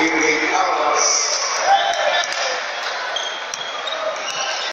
in the